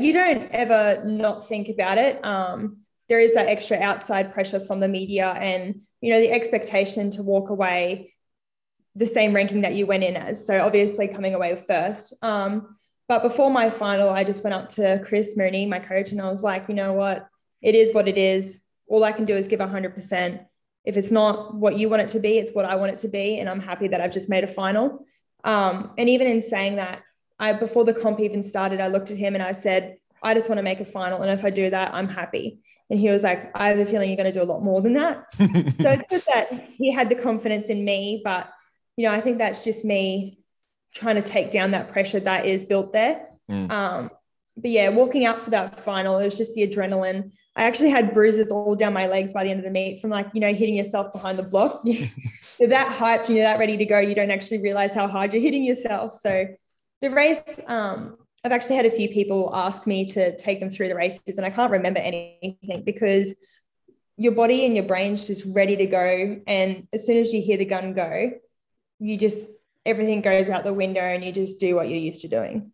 you don't ever not think about it. Um, there is that extra outside pressure from the media and, you know, the expectation to walk away the same ranking that you went in as. So obviously coming away first. Um, but before my final, I just went up to Chris Mooney, my coach, and I was like, you know what? It is what it is. All I can do is give 100%. If it's not what you want it to be, it's what I want it to be. And I'm happy that I've just made a final. Um, and even in saying that, I before the comp even started, I looked at him and I said, I just want to make a final. And if I do that, I'm happy. And he was like, I have a feeling you're going to do a lot more than that. so it's good that he had the confidence in me. But, you know, I think that's just me trying to take down that pressure that is built there. Mm. Um, but yeah, walking out for that final, it was just the adrenaline. I actually had bruises all down my legs by the end of the meet from like, you know, hitting yourself behind the block. you're that hyped and you're that ready to go. You don't actually realize how hard you're hitting yourself. So the race, um, I've actually had a few people ask me to take them through the races, and I can't remember anything because your body and your brain's just ready to go. And as soon as you hear the gun go, you just everything goes out the window and you just do what you're used to doing.